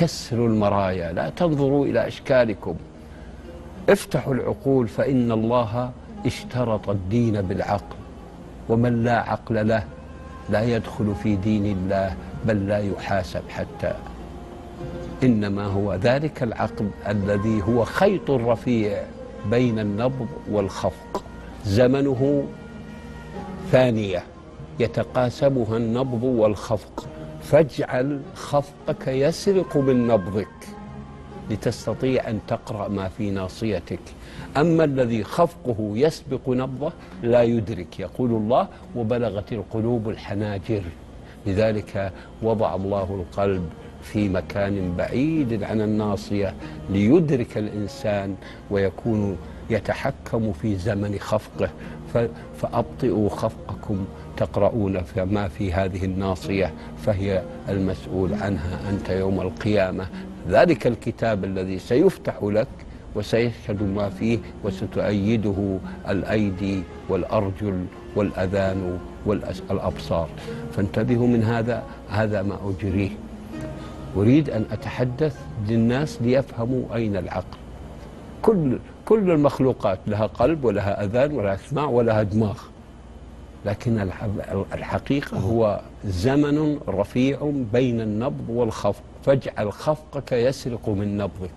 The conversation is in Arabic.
كسروا المرايا لا تنظروا إلى أشكالكم. افتحوا العقول فإن الله اشترط الدين بالعقل. ومن لا عقل له لا يدخل في دين الله بل لا يحاسب حتى. إنما هو ذلك العقل الذي هو خيط رفيع بين النبض والخفق. زمنه ثانية يتقاسمها النبض والخفق. فاجعل خفقك يسرق من نبضك لتستطيع أن تقرأ ما في ناصيتك. أما الذي خفقه يسبق نبضه لا يدرك يقول الله وبلغت القلوب الحناجر. لذلك وضع الله القلب في مكان بعيد عن الناصية ليدرك الإنسان ويكون يتحكم في زمن خفقه. فأبطئوا خفقكم تقرؤون ما في هذه الناصية فهي المسؤول عنها أنت يوم القيامة. ذلك الكتاب الذي سيفتح لك وسيشهد ما فيه وستؤيده الأيدي والأرجل والأذان والأبصار فانتبهوا من هذا هذا ما أجريه. أريد أن أتحدث للناس ليفهموا أين العقل. كل كل المخلوقات لها قلب ولها أذان ولها اسماع ولها دماغ. لكن الحقيقة هو زمن رفيع بين النبض والخفق. فاجعل خفقك يسرق من نبضك.